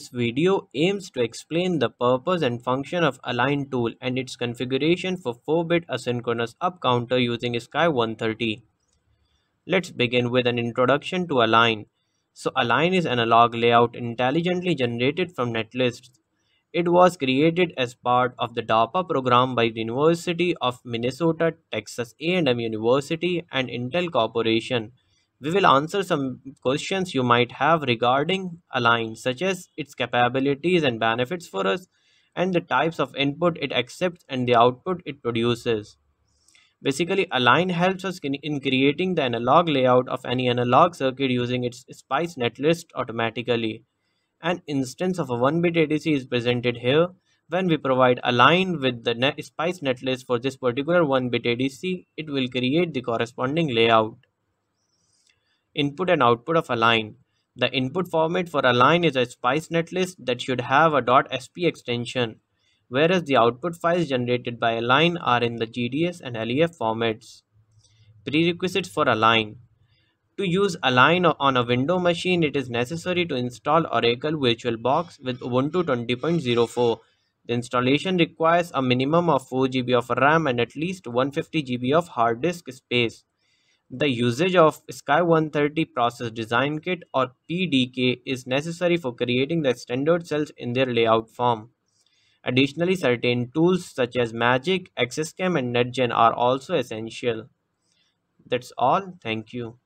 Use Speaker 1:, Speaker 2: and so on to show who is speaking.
Speaker 1: This video aims to explain the purpose and function of align tool and its configuration for 4-bit asynchronous up counter using SKY130. Let's begin with an introduction to align. So align is analog layout intelligently generated from netlists. It was created as part of the DARPA program by the University of Minnesota, Texas A&M University and Intel Corporation we will answer some questions you might have regarding Align, such as its capabilities and benefits for us, and the types of input it accepts and the output it produces. Basically, Align helps us in creating the analog layout of any analog circuit using its SPICE netlist automatically. An instance of a 1-bit ADC is presented here. When we provide Align with the SPICE netlist for this particular 1-bit ADC, it will create the corresponding layout. Input and output of Align. The input format for Align is a SPICE netlist that should have a .sp extension, whereas the output files generated by Align are in the GDS and LEF formats. Prerequisites for Align. To use Align on a Windows machine, it is necessary to install Oracle VirtualBox with Ubuntu 20.04. The installation requires a minimum of 4 GB of RAM and at least 150 GB of hard disk space. The usage of SKY130 Process Design Kit or PDK is necessary for creating the standard cells in their layout form. Additionally, certain tools such as Magic, Xschem and NetGen are also essential. That's all. Thank you.